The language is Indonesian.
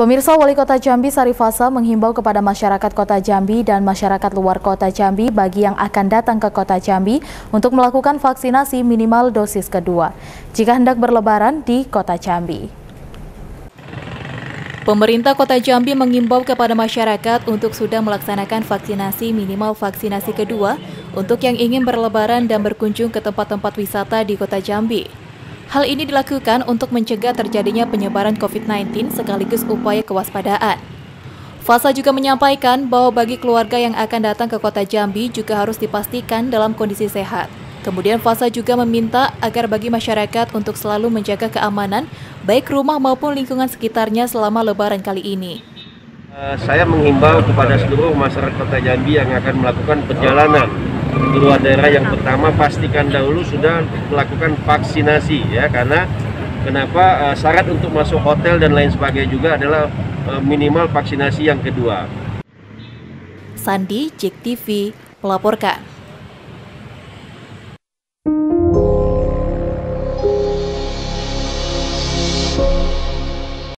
Pemirsa Wali Kota Jambi Sarifasa menghimbau kepada masyarakat Kota Jambi dan masyarakat luar Kota Jambi bagi yang akan datang ke Kota Jambi untuk melakukan vaksinasi minimal dosis kedua jika hendak berlebaran di Kota Jambi. Pemerintah Kota Jambi mengimbau kepada masyarakat untuk sudah melaksanakan vaksinasi minimal vaksinasi kedua untuk yang ingin berlebaran dan berkunjung ke tempat-tempat wisata di Kota Jambi. Hal ini dilakukan untuk mencegah terjadinya penyebaran COVID-19 sekaligus upaya kewaspadaan. Fasa juga menyampaikan bahwa bagi keluarga yang akan datang ke kota Jambi juga harus dipastikan dalam kondisi sehat. Kemudian Fasa juga meminta agar bagi masyarakat untuk selalu menjaga keamanan baik rumah maupun lingkungan sekitarnya selama lebaran kali ini. Eh, saya menghimbau kepada seluruh masyarakat kota Jambi yang akan melakukan perjalanan kedua daerah yang pertama pastikan dahulu sudah melakukan vaksinasi ya karena kenapa uh, syarat untuk masuk hotel dan lain sebagainya juga adalah uh, minimal vaksinasi yang kedua. Sandi, Jek TV, melaporkan.